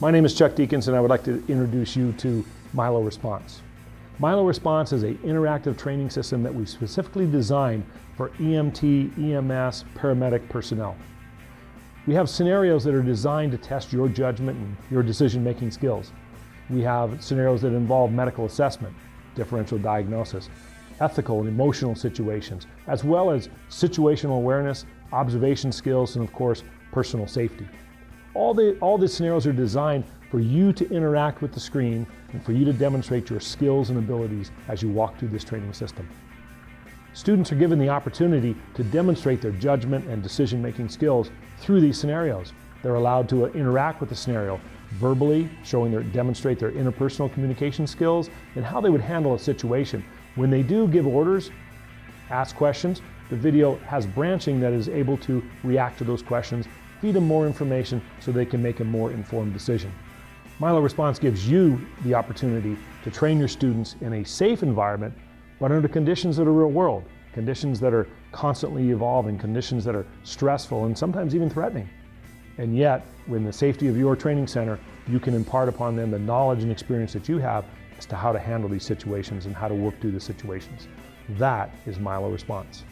My name is Chuck Deakins and I would like to introduce you to Milo Response. Milo Response is an interactive training system that we specifically designed for EMT, EMS, paramedic personnel. We have scenarios that are designed to test your judgment and your decision-making skills. We have scenarios that involve medical assessment, differential diagnosis, ethical and emotional situations, as well as situational awareness, observation skills, and of course, personal safety. All the, all the scenarios are designed for you to interact with the screen and for you to demonstrate your skills and abilities as you walk through this training system. Students are given the opportunity to demonstrate their judgment and decision-making skills through these scenarios. They're allowed to uh, interact with the scenario verbally, showing their, demonstrate their interpersonal communication skills and how they would handle a situation. When they do give orders, ask questions, the video has branching that is able to react to those questions feed them more information so they can make a more informed decision. Milo Response gives you the opportunity to train your students in a safe environment, but under conditions that are real world, conditions that are constantly evolving, conditions that are stressful and sometimes even threatening. And yet, in the safety of your training center, you can impart upon them the knowledge and experience that you have as to how to handle these situations and how to work through the situations. That is Milo Response.